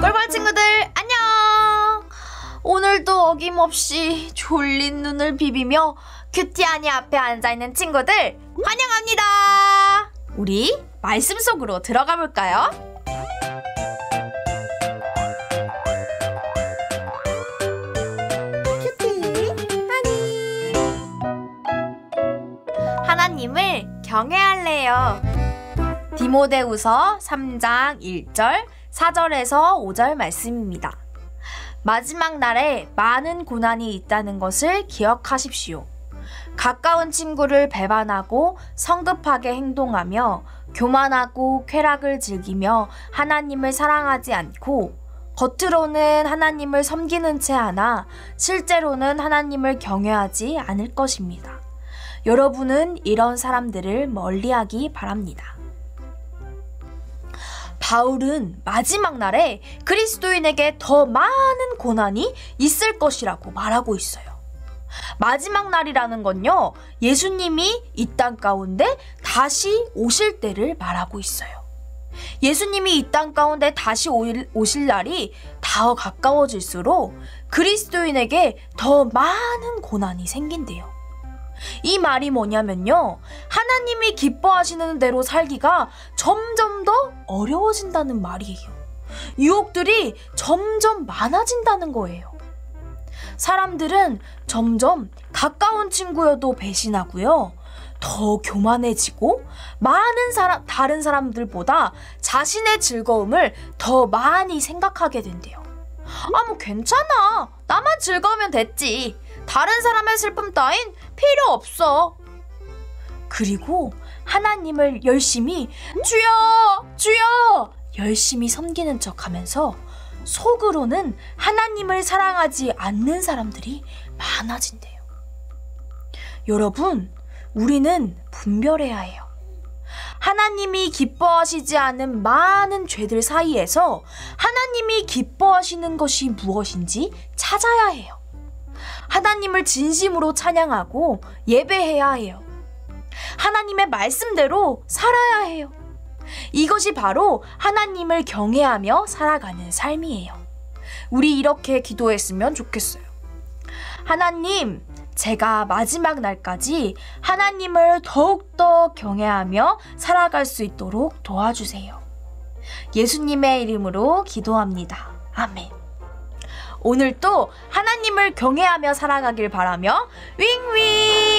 꿀벌 친구들 안녕! 오늘도 어김없이 졸린 눈을 비비며 큐티아니 앞에 앉아있는 친구들 환영합니다! 우리 말씀 속으로 들어가 볼까요? 큐티 하니 하나님을 경외할래요. 디모데우서 3장 1절, 4절에서 5절 말씀입니다. 마지막 날에 많은 고난이 있다는 것을 기억하십시오. 가까운 친구를 배반하고 성급하게 행동하며 교만하고 쾌락을 즐기며 하나님을 사랑하지 않고 겉으로는 하나님을 섬기는 채 하나 실제로는 하나님을 경외하지 않을 것입니다. 여러분은 이런 사람들을 멀리하기 바랍니다. 바울은 마지막 날에 그리스도인에게 더 많은 고난이 있을 것이라고 말하고 있어요. 마지막 날이라는 건요, 예수님이 이 땅 가운데 다시 오실 때를 말하고 있어요. 예수님이 이 땅 가운데 다시 오실 날이 더 가까워질수록 그리스도인에게 더 많은 고난이 생긴대요. 이 말이 뭐냐면요. 하나님이 기뻐하시는 대로 살기가 점점 더 어려워진다는 말이에요. 유혹들이 점점 많아진다는 거예요. 사람들은 점점 가까운 친구여도 배신하고요. 더 교만해지고 많은 사람, 다른 사람들보다 자신의 즐거움을 더 많이 생각하게 된대요. 아, 뭐 괜찮아. 나만 즐거우면 됐지. 다른 사람의 슬픔 따윈 필요 없어. 그리고 하나님을 열심히 주여! 주여! 열심히 섬기는 척 하면서 속으로는 하나님을 사랑하지 않는 사람들이 많아진대요. 여러분, 우리는 분별해야 해요. 하나님이 기뻐하시지 않은 많은 죄들 사이에서 하나님이 기뻐하시는 것이 무엇인지 찾아야 해요. 하나님을 진심으로 찬양하고 예배해야 해요. 하나님의 말씀대로 살아야 해요. 이것이 바로 하나님을 경외하며 살아가는 삶이에요. 우리 이렇게 기도했으면 좋겠어요. 하나님, 제가 마지막 날까지 하나님을 더욱더 경외하며 살아갈 수 있도록 도와주세요. 예수님의 이름으로 기도합니다. 아멘. 오늘도 하나님을 경외하며 살아가길 바라며 윙윙!